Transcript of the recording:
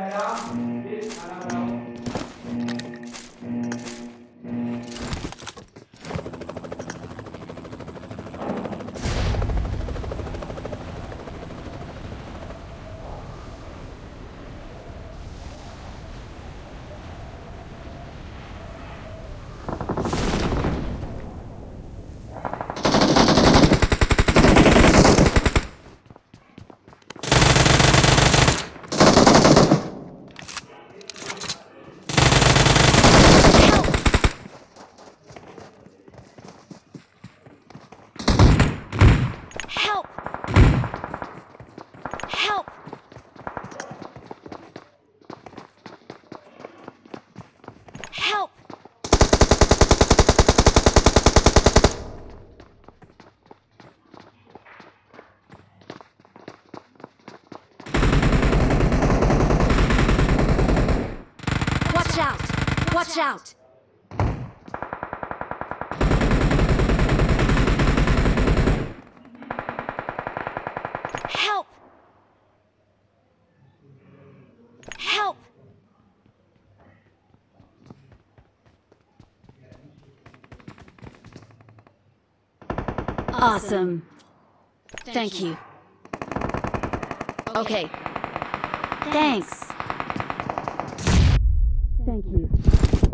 Help! Help! Help! Watch out! Watch out! Help! Help! Awesome. Thank you. Okay. Thanks. Thank you.